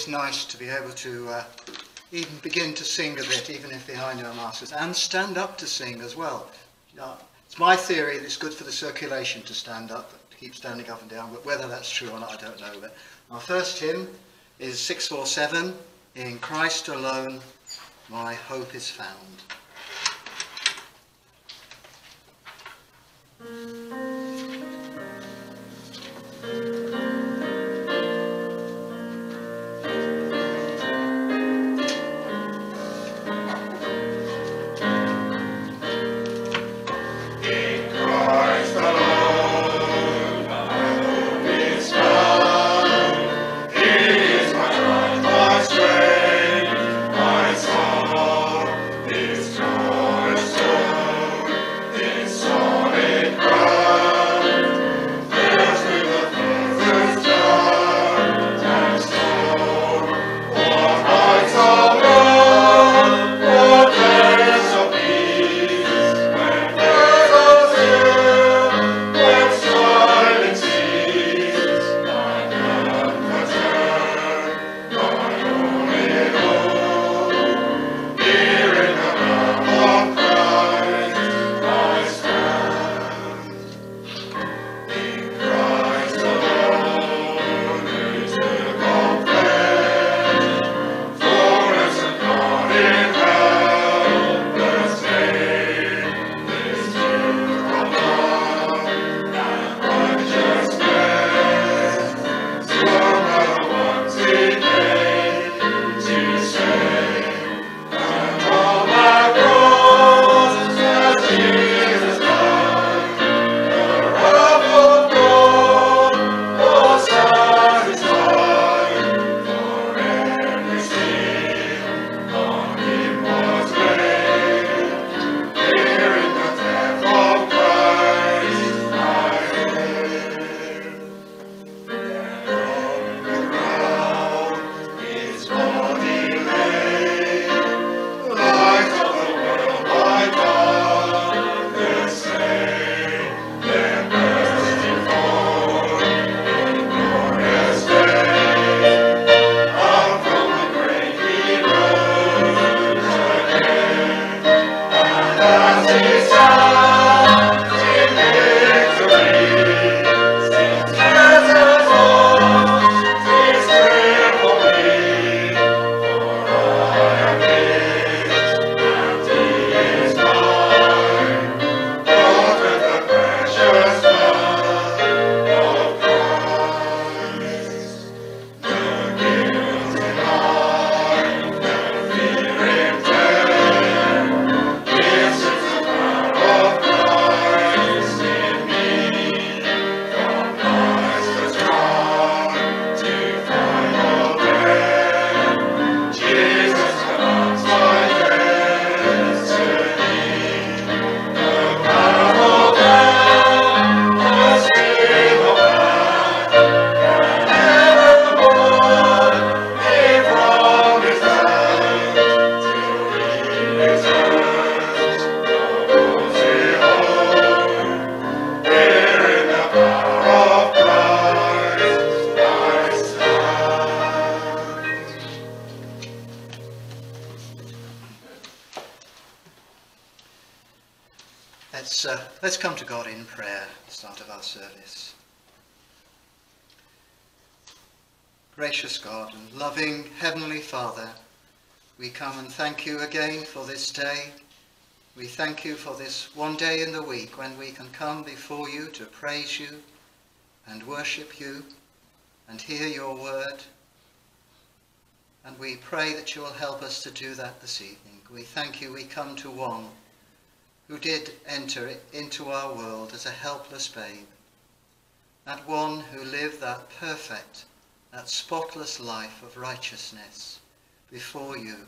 is nice to be able to uh, even begin to sing a bit, even if behind your masters, and stand up to sing as well. Uh, it's my theory that it's good for the circulation to stand up, to keep standing up and down, but whether that's true or not, I don't know. But our first hymn is 647, In Christ Alone My Hope is Found. Thank you for this one day in the week when we can come before you to praise you and worship you and hear your word. And we pray that you will help us to do that this evening. We thank you we come to one who did enter into our world as a helpless babe, that one who lived that perfect, that spotless life of righteousness before you,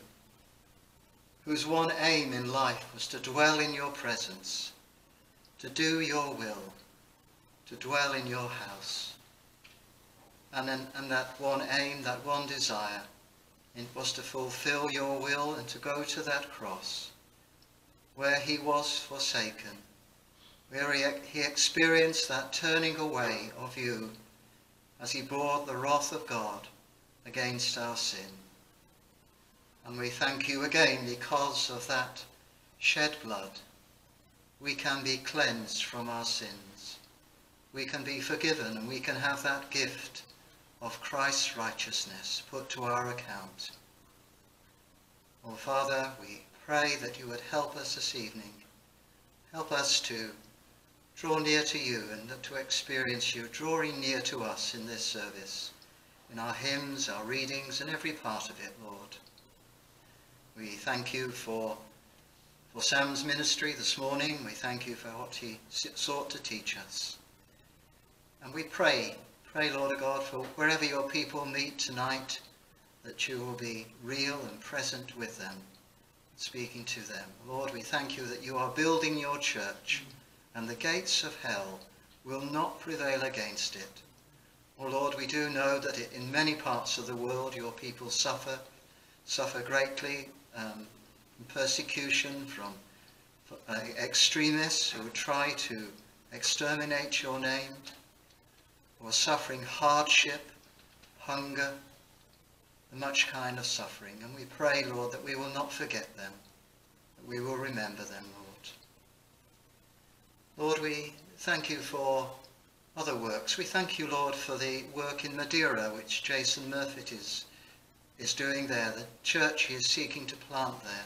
whose one aim in life was to dwell in your presence, to do your will, to dwell in your house. And, then, and that one aim, that one desire, it was to fulfill your will and to go to that cross where he was forsaken, where he, he experienced that turning away of you as he bore the wrath of God against our sin. And we thank you again because of that shed blood. We can be cleansed from our sins. We can be forgiven and we can have that gift of Christ's righteousness put to our account. Oh, Father, we pray that you would help us this evening. Help us to draw near to you and to experience you drawing near to us in this service, in our hymns, our readings, and every part of it, Lord. We thank you for, for Sam's ministry this morning. We thank you for what he sought to teach us. And we pray, pray, Lord God, for wherever your people meet tonight, that you will be real and present with them, speaking to them. Lord, we thank you that you are building your church and the gates of hell will not prevail against it. Oh Lord, we do know that in many parts of the world your people suffer, suffer greatly um, persecution from uh, extremists who try to exterminate your name, or suffering hardship, hunger, much kind of suffering. And we pray, Lord, that we will not forget them, that we will remember them, Lord. Lord, we thank you for other works. We thank you, Lord, for the work in Madeira, which Jason Murphy is, is doing there, the church he is seeking to plant there.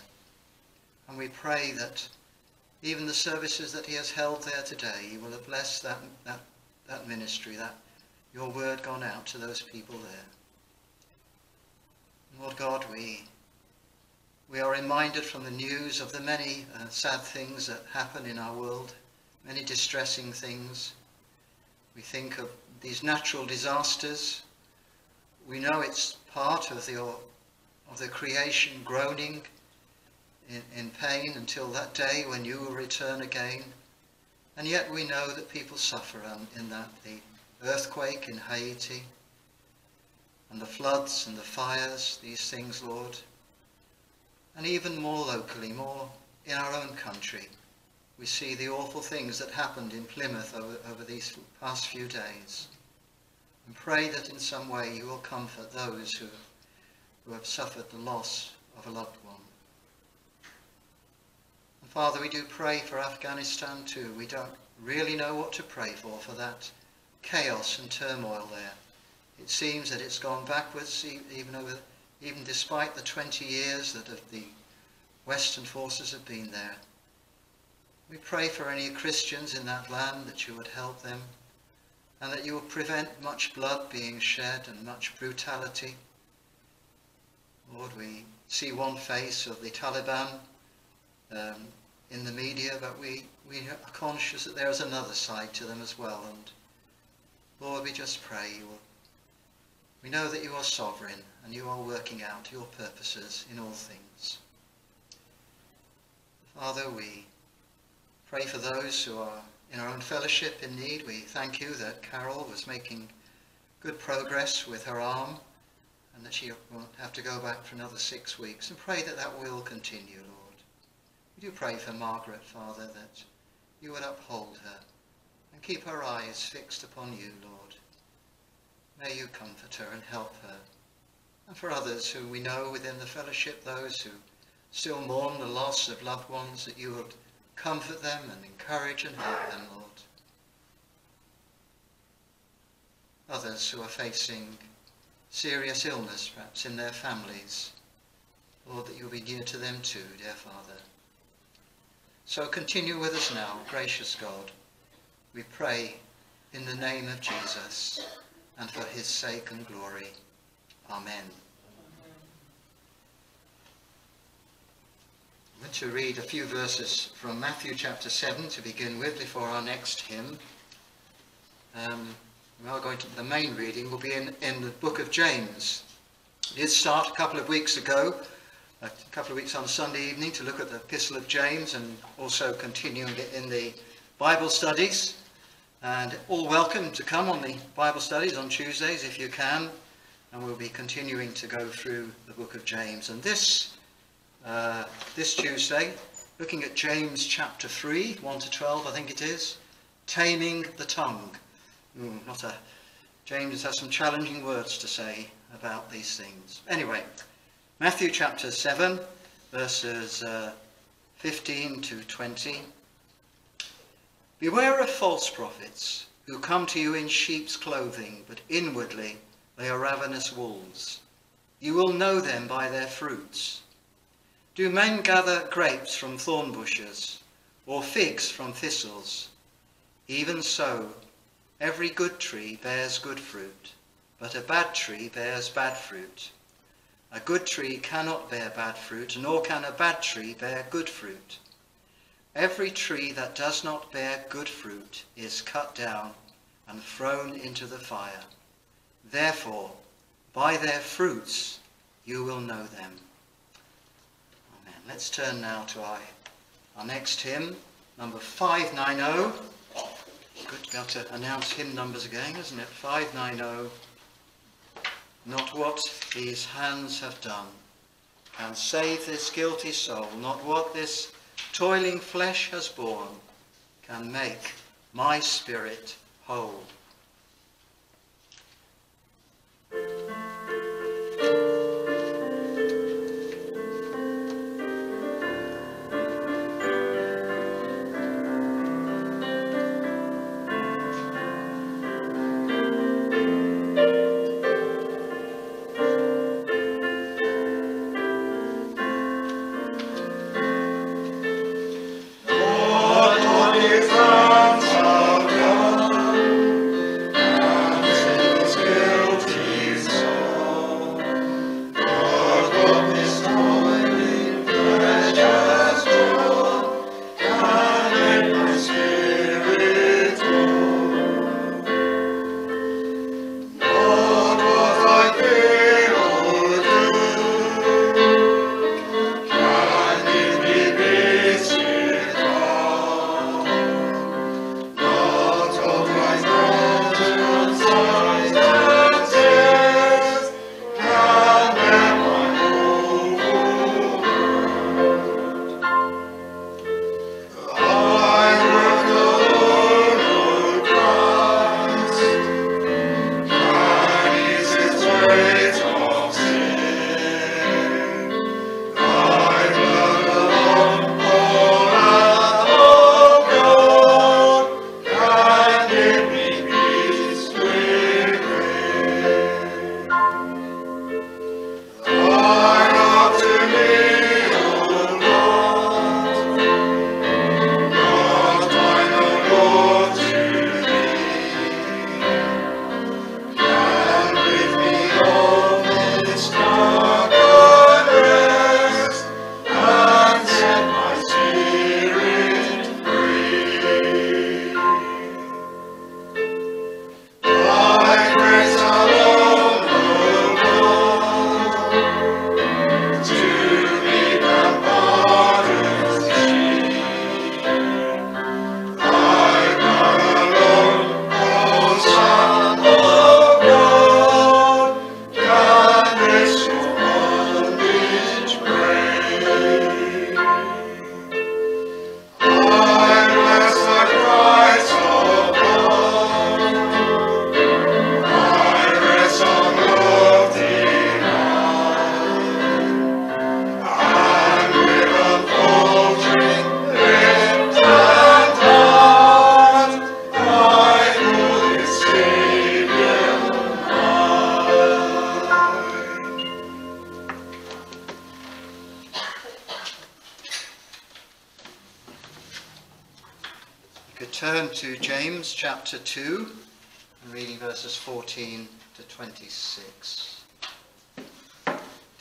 And we pray that even the services that he has held there today, you will have blessed that, that, that ministry, that your word gone out to those people there. Lord God, we, we are reminded from the news of the many uh, sad things that happen in our world many distressing things. We think of these natural disasters. We know it's part of the, of the creation groaning in, in pain until that day when you will return again. And yet we know that people suffer in that, the earthquake in Haiti, and the floods and the fires, these things, Lord. And even more locally, more in our own country, we see the awful things that happened in Plymouth over, over these past few days. And pray that in some way you will comfort those who, who have suffered the loss of a loved one. And Father, we do pray for Afghanistan too. We don't really know what to pray for, for that chaos and turmoil there. It seems that it's gone backwards even over, even despite the 20 years that the Western forces have been there. We pray for any Christians in that land that you would help them and that you will prevent much blood being shed and much brutality. Lord, we see one face of the Taliban um, in the media, but we, we are conscious that there is another side to them as well. And Lord, we just pray you will. We know that you are sovereign and you are working out your purposes in all things. Father, we Pray for those who are in our own fellowship in need. We thank you that Carol was making good progress with her arm and that she won't have to go back for another six weeks. And pray that that will continue, Lord. We do pray for Margaret, Father, that you would uphold her and keep her eyes fixed upon you, Lord. May you comfort her and help her. And for others who we know within the fellowship, those who still mourn the loss of loved ones, that you would Comfort them and encourage and help them, Lord. Others who are facing serious illness, perhaps in their families, Lord, that you'll be near to them too, dear Father. So continue with us now, gracious God. We pray in the name of Jesus and for his sake and glory. Amen. Going to read a few verses from Matthew chapter 7 to begin with before our next hymn. Um, we are going to, the main reading will be in, in the book of James. We did start a couple of weeks ago, a couple of weeks on Sunday evening to look at the epistle of James and also continuing it in the Bible studies. And all welcome to come on the Bible studies on Tuesdays if you can. And we'll be continuing to go through the book of James. And this uh, this Tuesday, looking at James chapter 3, 1 to 12, I think it is, taming the tongue. Ooh, not a, James has some challenging words to say about these things. Anyway, Matthew chapter 7, verses uh, 15 to 20. Beware of false prophets who come to you in sheep's clothing, but inwardly they are ravenous wolves. You will know them by their fruits. Do men gather grapes from thorn bushes, or figs from thistles? Even so, every good tree bears good fruit, but a bad tree bears bad fruit. A good tree cannot bear bad fruit, nor can a bad tree bear good fruit. Every tree that does not bear good fruit is cut down and thrown into the fire. Therefore, by their fruits you will know them. Let's turn now to our, our next hymn, number 590. Good able to announce hymn numbers again, isn't it? 590. Not what these hands have done can save this guilty soul, not what this toiling flesh has borne can make my spirit whole.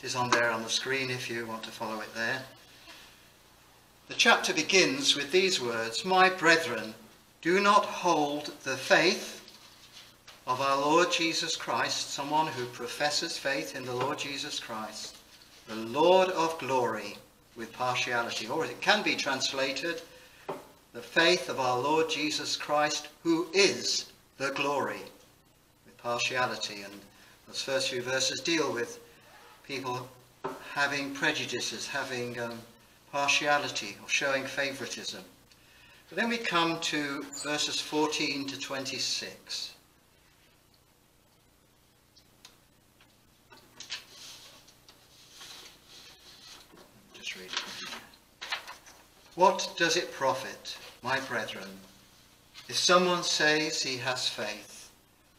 Is on there on the screen if you want to follow it there. The chapter begins with these words My brethren, do not hold the faith of our Lord Jesus Christ, someone who professes faith in the Lord Jesus Christ, the Lord of glory, with partiality. Or it can be translated the faith of our Lord Jesus Christ, who is the glory, with partiality. And those first few verses deal with people having prejudices, having um, partiality or showing favoritism. But then we come to verses 14 to 26. Just read. What does it profit, my brethren, if someone says he has faith,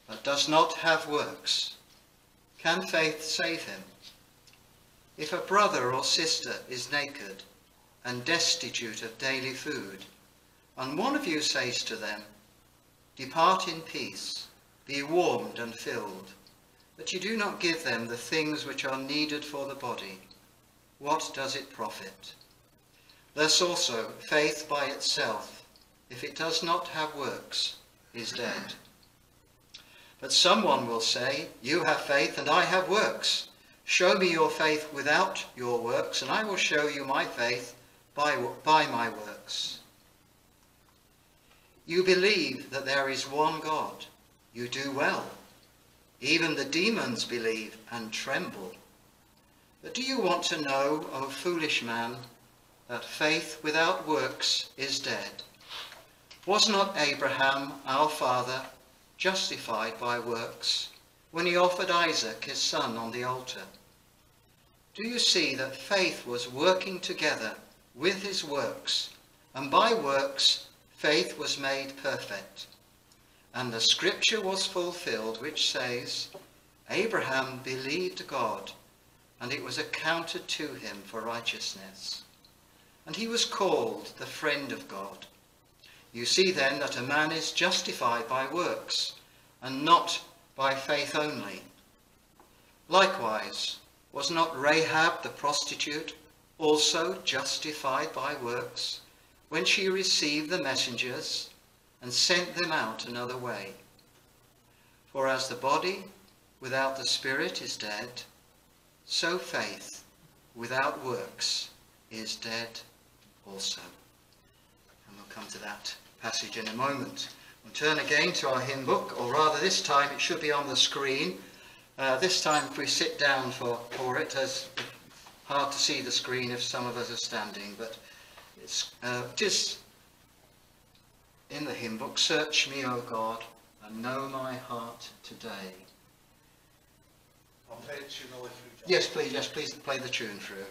but does not have works? Can faith save him? If a brother or sister is naked and destitute of daily food, and one of you says to them, Depart in peace, be warmed and filled, but you do not give them the things which are needed for the body, what does it profit? Thus also, faith by itself, if it does not have works, is dead. But someone will say, You have faith and I have works. Show me your faith without your works, and I will show you my faith by, by my works. You believe that there is one God. You do well. Even the demons believe and tremble. But do you want to know, O foolish man, that faith without works is dead? Was not Abraham, our father, justified by works when he offered Isaac, his son, on the altar? Do you see that faith was working together with his works, and by works faith was made perfect? And the scripture was fulfilled, which says, Abraham believed God, and it was accounted to him for righteousness. And he was called the friend of God. You see then that a man is justified by works, and not by faith only. Likewise, was not Rahab the prostitute also justified by works when she received the messengers and sent them out another way? For as the body without the spirit is dead, so faith without works is dead also. And we'll come to that passage in a moment. We'll turn again to our hymn book, or rather this time it should be on the screen, uh, this time if we sit down for, for it, it's hard to see the screen if some of us are standing, but it's uh, just in the hymn book, Search me, O God, and know my heart today. I'll play the tune all the way through. John. Yes, please, yes, please play the tune through.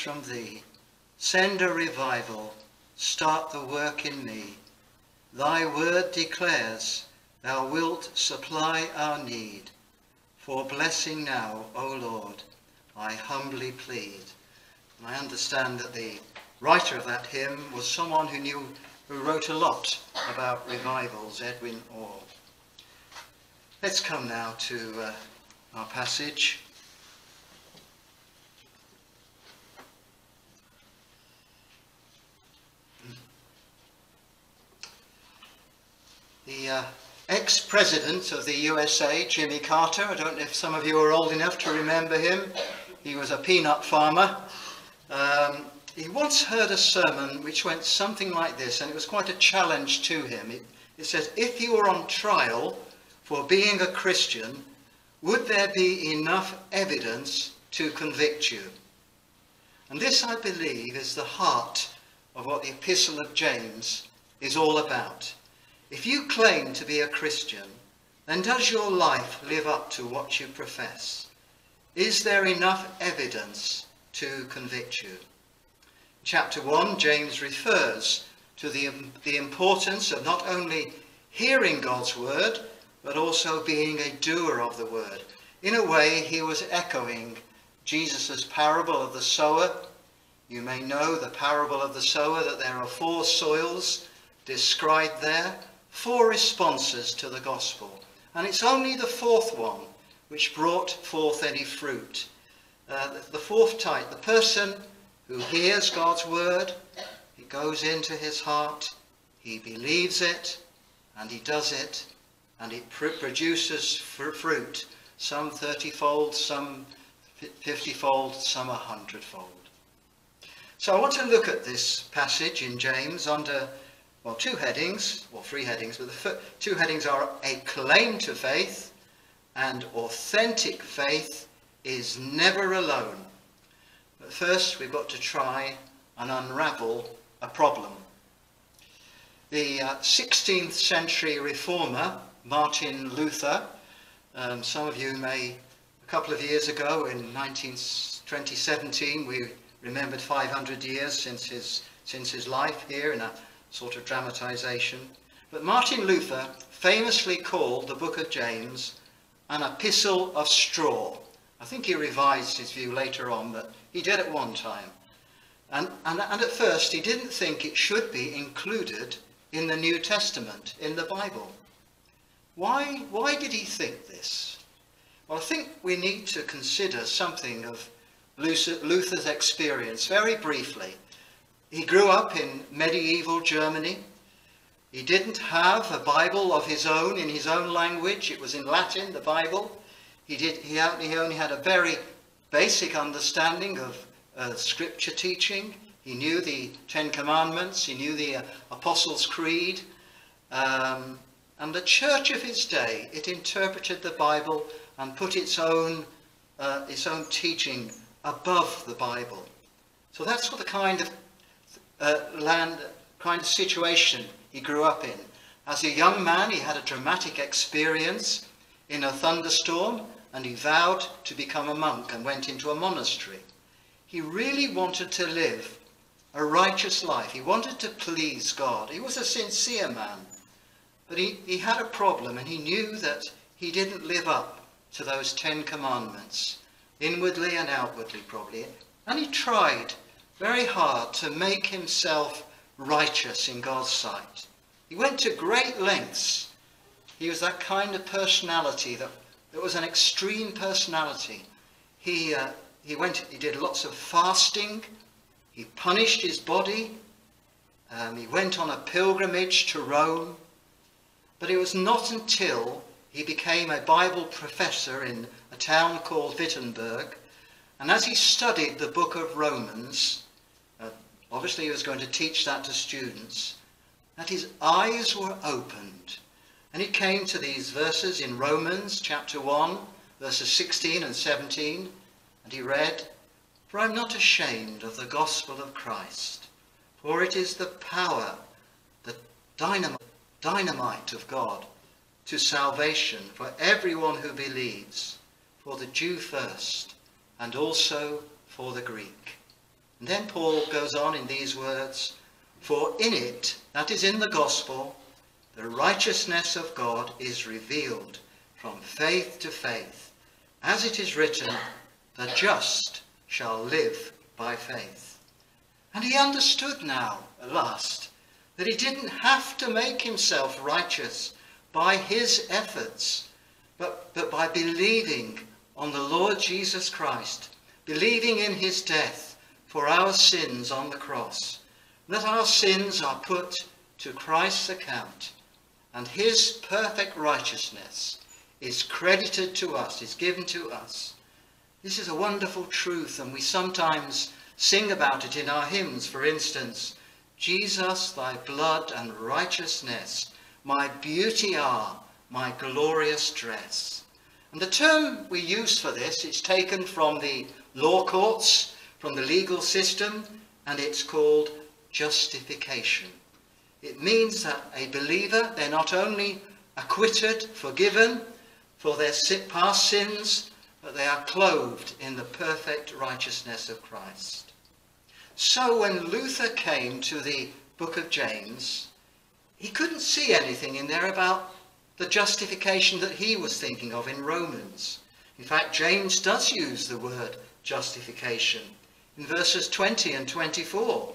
From thee. Send a revival, start the work in me. Thy word declares, Thou wilt supply our need. For blessing now, O Lord, I humbly plead. And I understand that the writer of that hymn was someone who knew, who wrote a lot about revivals, Edwin Orr. Let's come now to uh, our passage. The uh, ex-president of the USA, Jimmy Carter, I don't know if some of you are old enough to remember him. He was a peanut farmer. Um, he once heard a sermon which went something like this, and it was quite a challenge to him. It, it says, if you were on trial for being a Christian, would there be enough evidence to convict you? And this, I believe, is the heart of what the Epistle of James is all about. If you claim to be a Christian, then does your life live up to what you profess? Is there enough evidence to convict you? Chapter 1, James refers to the, the importance of not only hearing God's word, but also being a doer of the word. In a way, he was echoing Jesus' parable of the sower. You may know the parable of the sower, that there are four soils described there, four responses to the gospel. And it's only the fourth one which brought forth any fruit. Uh, the, the fourth type, the person who hears God's word, it goes into his heart, he believes it, and he does it, and it pr produces fr fruit, some 30-fold, some 50-fold, some 100-fold. So I want to look at this passage in James under well, two headings, or three headings, but the two headings are a claim to faith and authentic faith is never alone. But first we've got to try and unravel a problem. The uh, 16th century reformer, Martin Luther, um, some of you may, a couple of years ago in 19, 2017, we remembered 500 years since his, since his life here in a sort of dramatization. But Martin Luther famously called the book of James an epistle of straw. I think he revised his view later on, but he did at one time. And, and, and at first he didn't think it should be included in the New Testament, in the Bible. Why, why did he think this? Well, I think we need to consider something of Luther's experience very briefly he grew up in medieval Germany. He didn't have a Bible of his own in his own language. It was in Latin, the Bible. He, did, he, only had a very basic understanding of uh, scripture teaching. He knew the Ten Commandments. He knew the uh, Apostles' Creed. Um, and the church of his day, it interpreted the Bible and put its own, uh, its own teaching above the Bible. So that's what the kind of uh, land kind of situation he grew up in. As a young man, he had a dramatic experience in a thunderstorm and he vowed to become a monk and went into a monastery. He really wanted to live a righteous life. He wanted to please God. He was a sincere man. But he, he had a problem and he knew that he didn't live up to those Ten Commandments, inwardly and outwardly probably. And he tried very hard to make himself righteous in God's sight. He went to great lengths. He was that kind of personality that, that was an extreme personality. He, uh, he went, he did lots of fasting. He punished his body. Um, he went on a pilgrimage to Rome. But it was not until he became a Bible professor in a town called Wittenberg, and as he studied the book of Romans, obviously he was going to teach that to students, that his eyes were opened. And he came to these verses in Romans chapter 1, verses 16 and 17, and he read, For I'm not ashamed of the gospel of Christ, for it is the power, the dynamite of God to salvation for everyone who believes, for the Jew first, and also for the Greek. And then Paul goes on in these words, For in it, that is in the gospel, the righteousness of God is revealed from faith to faith, as it is written, the just shall live by faith. And he understood now, at last, that he didn't have to make himself righteous by his efforts, but, but by believing on the Lord Jesus Christ, believing in his death for our sins on the cross, that our sins are put to Christ's account, and his perfect righteousness is credited to us, is given to us. This is a wonderful truth, and we sometimes sing about it in our hymns. For instance, Jesus, thy blood and righteousness, my beauty are, my glorious dress. And the term we use for this is taken from the law courts, from the legal system, and it's called justification. It means that a believer, they're not only acquitted, forgiven for their past sins, but they are clothed in the perfect righteousness of Christ. So when Luther came to the book of James, he couldn't see anything in there about the justification that he was thinking of in Romans. In fact, James does use the word justification in verses 20 and 24,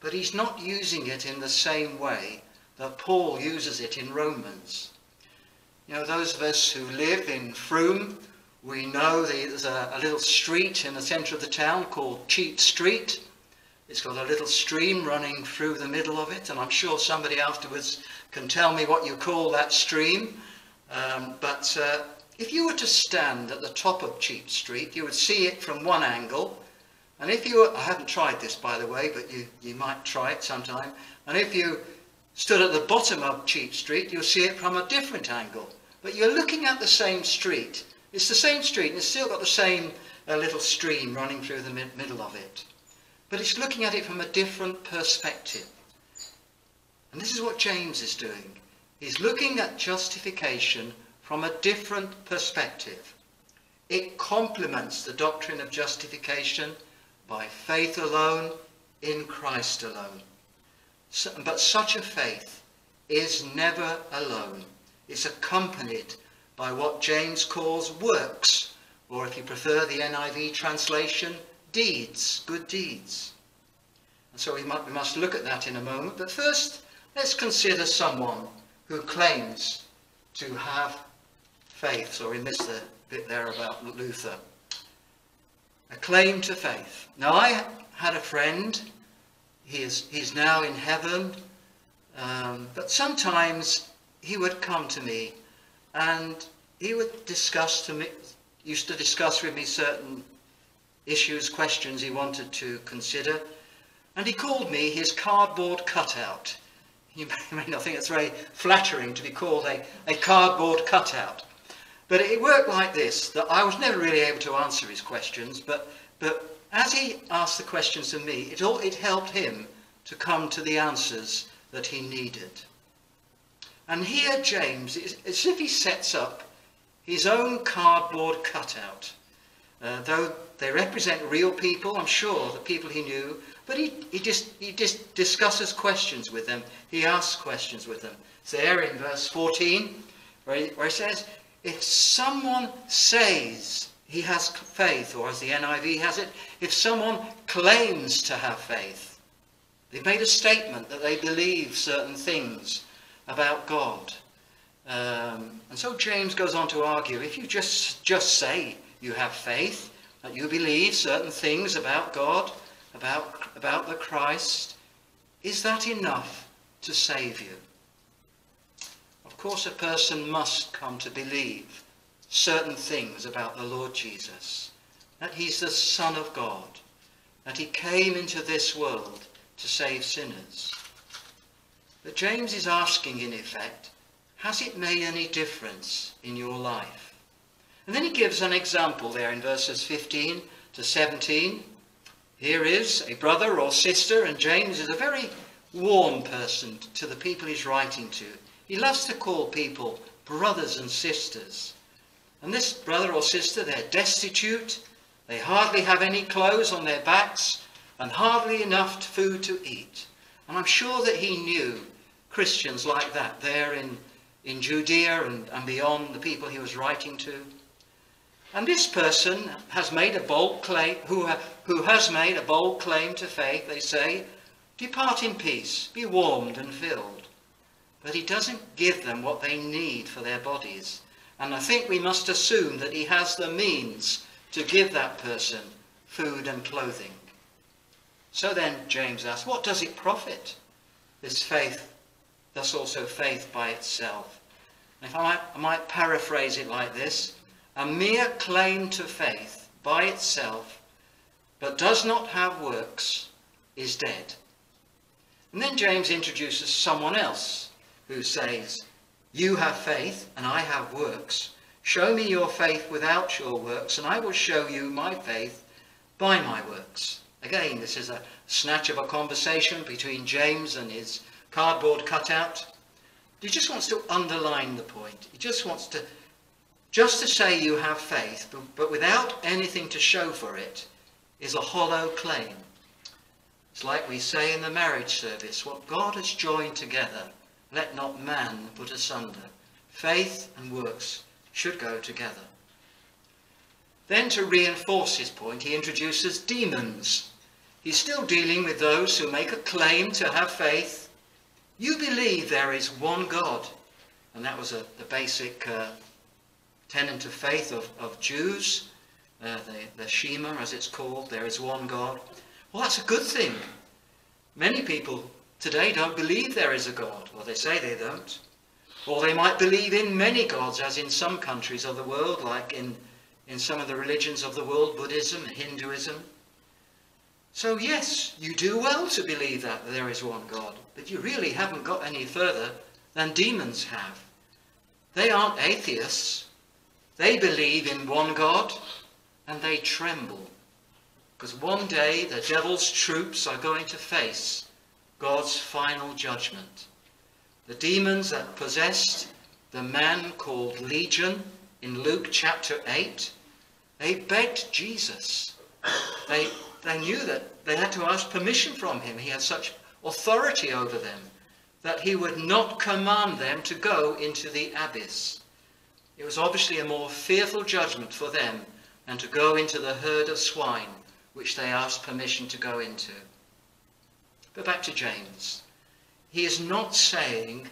but he's not using it in the same way that Paul uses it in Romans. You know, those of us who live in Frome we know there's a, a, little street in the centre of the town called Cheap Street. It's got a little stream running through the middle of it, and I'm sure somebody afterwards can tell me what you call that stream. Um, but uh, if you were to stand at the top of Cheap Street, you would see it from one angle. And if you, I haven't tried this by the way, but you, you might try it sometime. And if you stood at the bottom of Cheap Street, you'll see it from a different angle. But you're looking at the same street. It's the same street and it's still got the same uh, little stream running through the mid middle of it. But it's looking at it from a different perspective. And this is what James is doing. He's looking at justification from a different perspective. It complements the doctrine of justification by faith alone, in Christ alone. So, but such a faith is never alone. It's accompanied by what James calls works, or if you prefer the NIV translation, deeds, good deeds. And so we, might, we must look at that in a moment. But first, let's consider someone who claims to have faith, or in this the bit there about Luther. A claim to faith. Now, I had a friend, he is, he's now in heaven, um, but sometimes he would come to me and he would discuss to me, used to discuss with me certain issues, questions he wanted to consider, and he called me his cardboard cutout. You may not think it's very flattering to be called a, a cardboard cutout. But it worked like this, that I was never really able to answer his questions, but, but as he asked the questions to me, it, all, it helped him to come to the answers that he needed. And here James, it's as if he sets up his own cardboard cutout. Uh, though they represent real people, I'm sure, the people he knew, but he, he, just, he just discusses questions with them. He asks questions with them. It's there in verse 14, where he, where he says, if someone says he has faith, or as the NIV has it, if someone claims to have faith, they've made a statement that they believe certain things about God. Um, and so James goes on to argue, if you just, just say you have faith, that you believe certain things about God, about, about the Christ, is that enough to save you? Course, a person must come to believe certain things about the Lord Jesus, that he's the Son of God, that he came into this world to save sinners. But James is asking, in effect, has it made any difference in your life? And then he gives an example there in verses 15 to 17. Here is a brother or sister, and James is a very warm person to the people he's writing to. He loves to call people brothers and sisters. And this brother or sister, they're destitute, they hardly have any clothes on their backs, and hardly enough food to eat. And I'm sure that he knew Christians like that there in, in Judea and, and beyond, the people he was writing to. And this person has made a bold claim, who, who has made a bold claim to faith, they say, depart in peace, be warmed and filled. But he doesn't give them what they need for their bodies. And I think we must assume that he has the means to give that person food and clothing. So then James asks, what does it profit? This faith, thus also faith by itself. And if I might, I might paraphrase it like this, a mere claim to faith by itself, but does not have works, is dead. And then James introduces someone else who says, You have faith, and I have works. Show me your faith without your works, and I will show you my faith by my works. Again, this is a snatch of a conversation between James and his cardboard cutout. He just wants to underline the point. He just wants to, just to say you have faith, but, but without anything to show for it, is a hollow claim. It's like we say in the marriage service, what God has joined together, let not man put asunder. Faith and works should go together. Then to reinforce his point, he introduces demons. He's still dealing with those who make a claim to have faith. You believe there is one God. And that was a, the basic uh, tenet of faith of, of Jews, uh, the, the Shema as it's called, there is one God. Well, that's a good thing. Many people today don't believe there is a God, or they say they don't. Or they might believe in many gods, as in some countries of the world, like in, in some of the religions of the world, Buddhism, Hinduism. So yes, you do well to believe that there is one God, but you really haven't got any further than demons have. They aren't atheists. They believe in one God, and they tremble. Because one day the devil's troops are going to face God's final judgment. The demons that possessed the man called Legion in Luke chapter 8, they begged Jesus. They, they knew that they had to ask permission from him. He had such authority over them that he would not command them to go into the abyss. It was obviously a more fearful judgment for them than to go into the herd of swine which they asked permission to go into. But back to James. He is not saying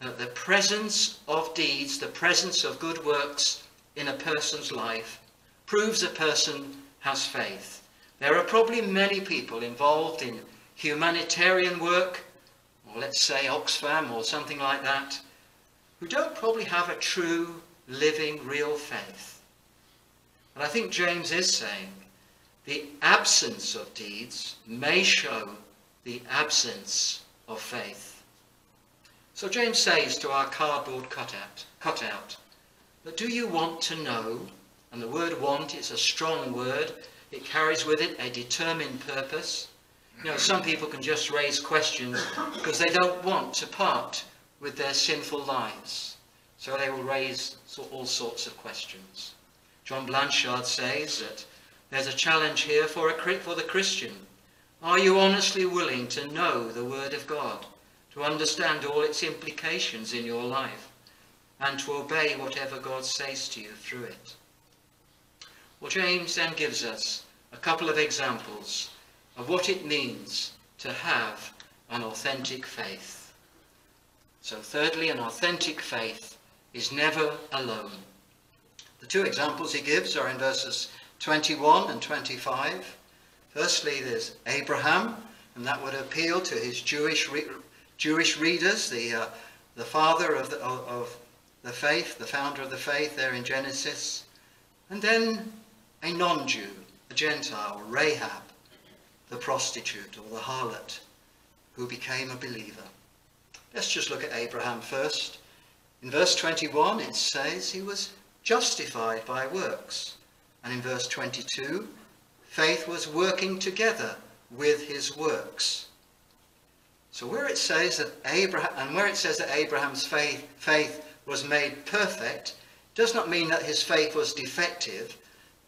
that the presence of deeds, the presence of good works in a person's life, proves a person has faith. There are probably many people involved in humanitarian work, or let's say Oxfam or something like that, who don't probably have a true, living, real faith. And I think James is saying the absence of deeds may show the absence of faith. So James says to our cardboard cutout, cutout but do you want to know? And the word want is a strong word. It carries with it a determined purpose. You know, some people can just raise questions because they don't want to part with their sinful lives. So they will raise all sorts of questions. John Blanchard says that there's a challenge here for, a, for the Christian. Are you honestly willing to know the Word of God, to understand all its implications in your life, and to obey whatever God says to you through it? Well, James then gives us a couple of examples of what it means to have an authentic faith. So thirdly, an authentic faith is never alone. The two examples he gives are in verses 21 and 25. Firstly, there's Abraham, and that would appeal to his Jewish, re Jewish readers, the, uh, the father of the, of, of the faith, the founder of the faith there in Genesis. And then a non-Jew, a Gentile, Rahab, the prostitute or the harlot, who became a believer. Let's just look at Abraham first. In verse 21 it says he was justified by works. And in verse 22, faith was working together with his works. So where it says that Abraham, and where it says that Abraham's faith, faith was made perfect, does not mean that his faith was defective.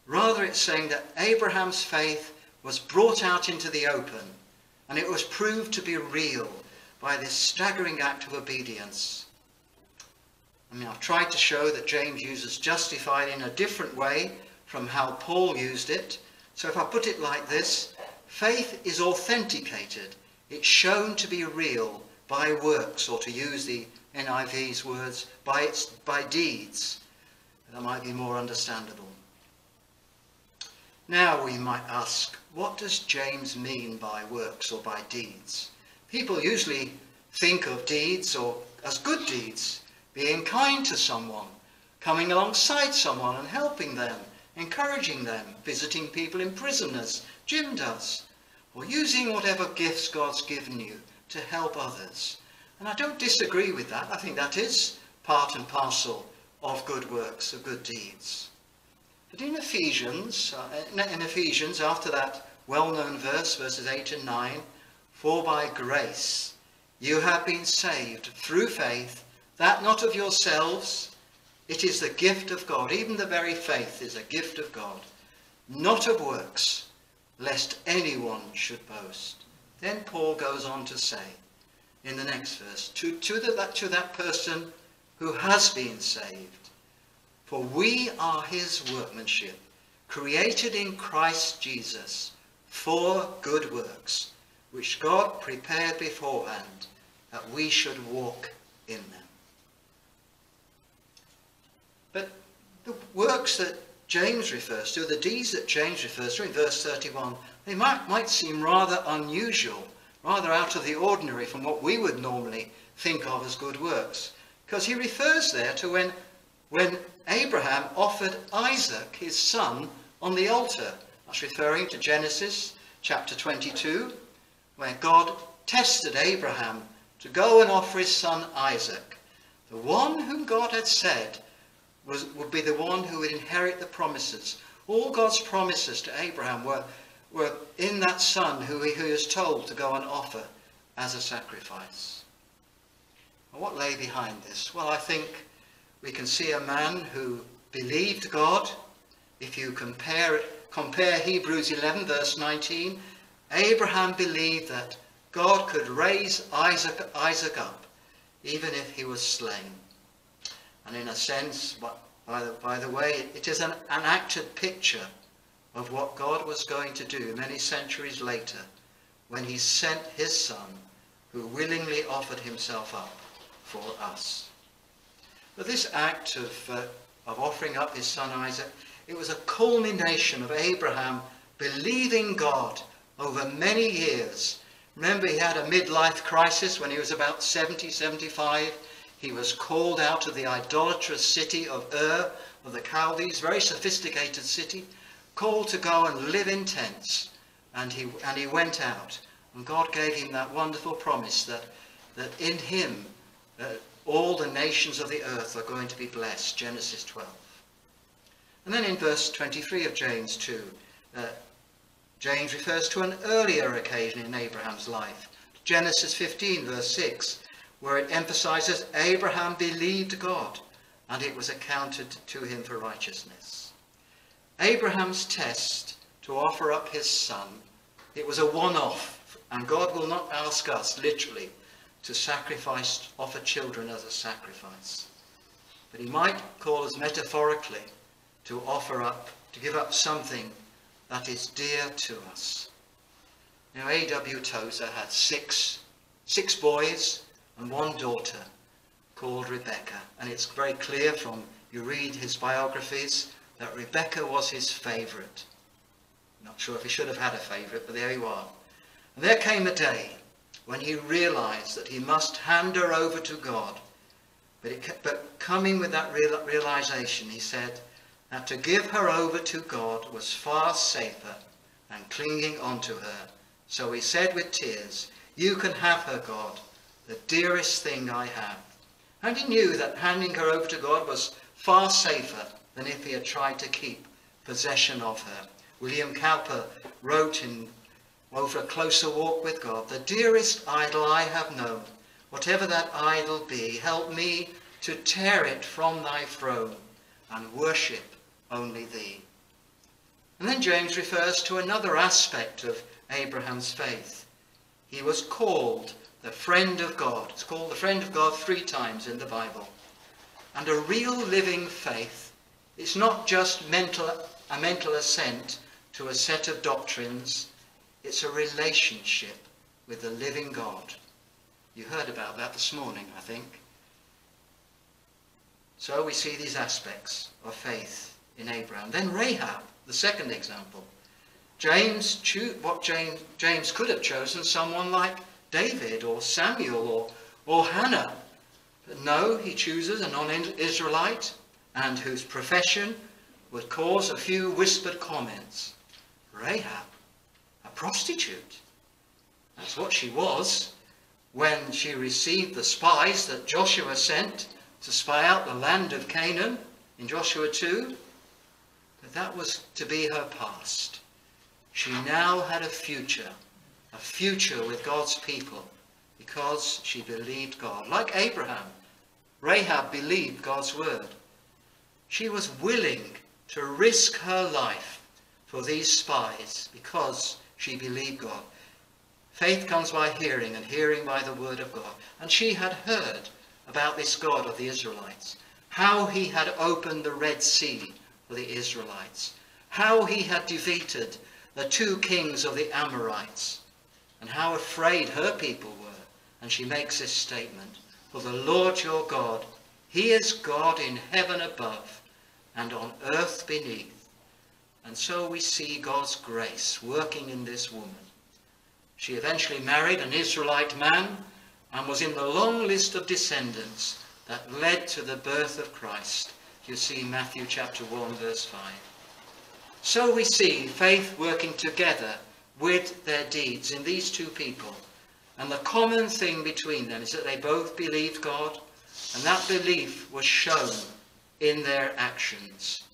Rather, it's saying that Abraham's faith was brought out into the open, and it was proved to be real by this staggering act of obedience. I mean, I've tried to show that James uses justified in a different way from how Paul used it. So if I put it like this, faith is authenticated. It's shown to be real by works, or to use the NIV's words, by, its, by deeds. That might be more understandable. Now we might ask, what does James mean by works or by deeds? People usually think of deeds or as good deeds, being kind to someone, coming alongside someone and helping them, encouraging them, visiting people in prison as Jim does, or using whatever gifts God's given you to help others. And I don't disagree with that. I think that is part and parcel of good works, of good deeds. But in Ephesians, uh, in Ephesians, after that well-known verse, verses 8 and 9, For by grace you have been saved through faith, that not of yourselves, it is the gift of God. Even the very faith is a gift of God, not of works, lest anyone should boast. Then Paul goes on to say in the next verse, to, to, the, that, to that person who has been saved, for we are his workmanship, created in Christ Jesus for good works, which God prepared beforehand that we should walk in them. But the works that James refers to, the deeds that James refers to in verse 31, they might, might seem rather unusual, rather out of the ordinary from what we would normally think of as good works. Because he refers there to when when Abraham offered Isaac, his son, on the altar. That's referring to Genesis chapter 22, where God tested Abraham to go and offer his son Isaac. The one whom God had said was, would be the one who would inherit the promises. All God's promises to Abraham were, were in that son who he, who is told to go and offer as a sacrifice. Well, what lay behind this? Well, I think we can see a man who believed God. If you compare, compare Hebrews 11 verse 19, Abraham believed that God could raise Isaac, Isaac up even if he was slain. And in a sense, by the, by the way, it is an, an acted picture of what God was going to do many centuries later when he sent his son who willingly offered himself up for us. But this act of, uh, of offering up his son Isaac, it was a culmination of Abraham believing God over many years. Remember, he had a midlife crisis when he was about 70, 75. He was called out of the idolatrous city of Ur of the Chaldees, very sophisticated city, called to go and live in tents. And he, and he went out. And God gave him that wonderful promise that, that in him uh, all the nations of the earth are going to be blessed, Genesis 12. And then in verse 23 of James 2, uh, James refers to an earlier occasion in Abraham's life, Genesis 15 verse 6, where it emphasizes Abraham believed God and it was accounted to him for righteousness. Abraham's test to offer up his son, it was a one-off and God will not ask us literally to sacrifice, offer children as a sacrifice. But he might call us metaphorically to offer up, to give up something that is dear to us. Now, A.W. Tozer had six, six boys and one daughter called Rebecca. And it's very clear from, you read his biographies, that Rebecca was his favourite. Not sure if he should have had a favourite, but there you are. And there came a day when he realized that he must hand her over to God. But, it, but coming with that real, realization, he said that to give her over to God was far safer than clinging onto her. So he said with tears, You can have her, God, the dearest thing I have. And he knew that handing her over to God was far safer than if he had tried to keep possession of her. William Cowper wrote in for a closer walk with God. The dearest idol I have known, whatever that idol be, help me to tear it from thy throne and worship only thee. And then James refers to another aspect of Abraham's faith. He was called the friend of God. It's called the friend of God three times in the Bible. And a real living faith is not just mental, a mental assent to a set of doctrines, it's a relationship with the living God. You heard about that this morning, I think. So we see these aspects of faith in Abraham. Then Rahab, the second example. James, what James, James could have chosen someone like David or Samuel or, or Hannah. But no, he chooses a non-Israelite and whose profession would cause a few whispered comments. Rahab, a prostitute. That's what she was when she received the spies that Joshua sent to spy out the land of Canaan in Joshua 2. But that was to be her past. She now had a future, a future with God's people, because she believed God. Like Abraham, Rahab believed God's word. She was willing to risk her life for these spies because she believed God. Faith comes by hearing, and hearing by the word of God. And she had heard about this God of the Israelites, how he had opened the Red Sea for the Israelites, how he had defeated the two kings of the Amorites, and how afraid her people were. And she makes this statement, For the Lord your God, he is God in heaven above and on earth beneath. And so we see God's grace working in this woman. She eventually married an Israelite man and was in the long list of descendants that led to the birth of Christ. You see Matthew chapter 1 verse 5. So we see faith working together with their deeds in these two people. And the common thing between them is that they both believed God, and that belief was shown in their actions.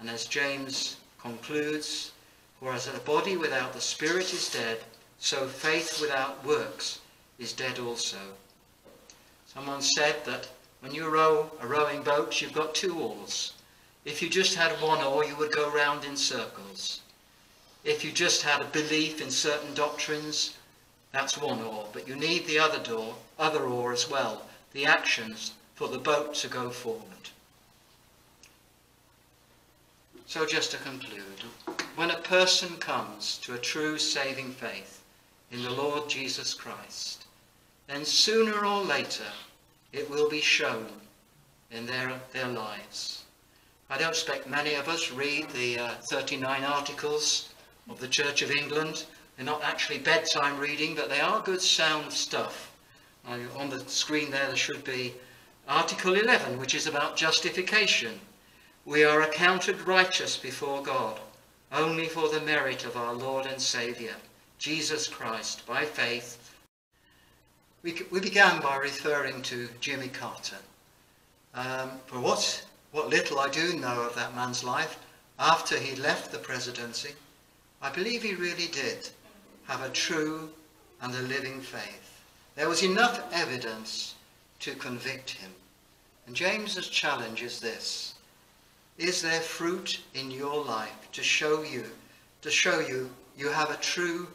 And as James concludes, for as a body without the spirit is dead, so faith without works is dead also. Someone said that when you row a rowing boat, you've got two oars. If you just had one oar, you would go round in circles. If you just had a belief in certain doctrines, that's one oar. But you need the other door, other oar as well, the actions for the boat to go forward. So just to conclude, when a person comes to a true saving faith, in the Lord Jesus Christ, then sooner or later it will be shown in their, their lives. I don't expect many of us read the uh, 39 articles of the Church of England. They're not actually bedtime reading, but they are good sound stuff. Uh, on the screen there, there should be Article 11, which is about justification. We are accounted righteous before God only for the merit of our Lord and Saviour, Jesus Christ by faith. We, we began by referring to Jimmy Carter. Um, for what, what little I do know of that man's life, after he left the presidency, I believe he really did have a true and a living faith. There was enough evidence to convict him. And James's challenge is this. Is there fruit in your life to show you, to show you you have a true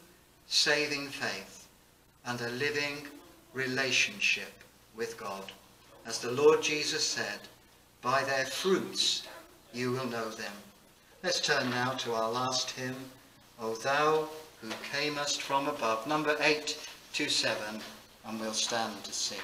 saving faith and a living relationship with God. As the Lord Jesus said, by their fruits you will know them. Let's turn now to our last hymn, O Thou who camest from above, number 827, and we'll stand to sing.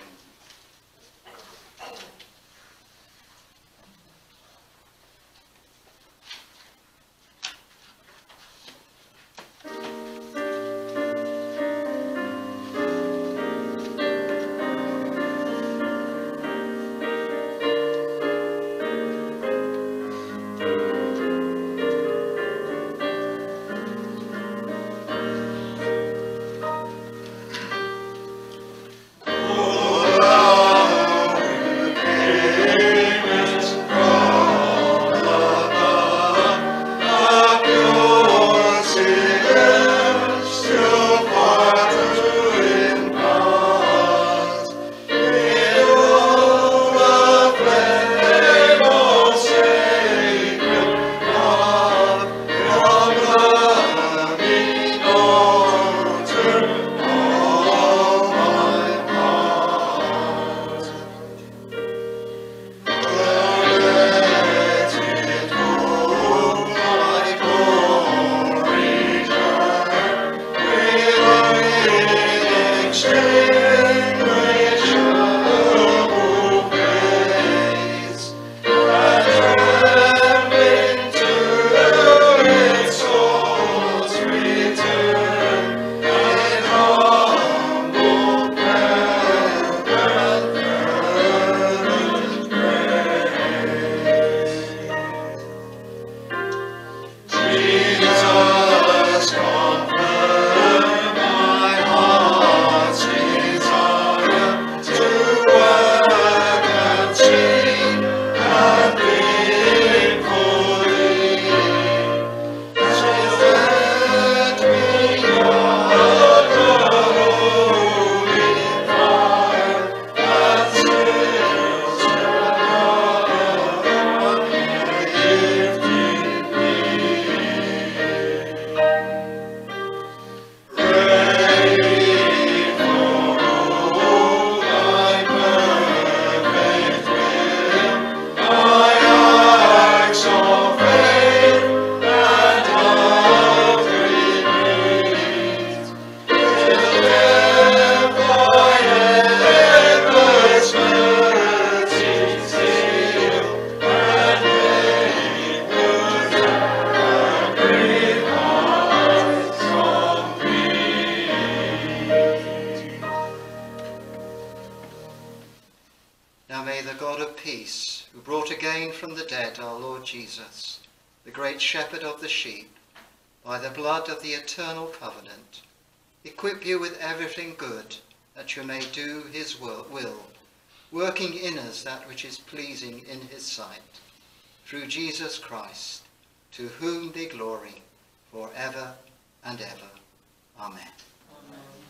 sight, through Jesus Christ, to whom be glory for ever and ever. Amen. Amen.